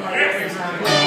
Gracias.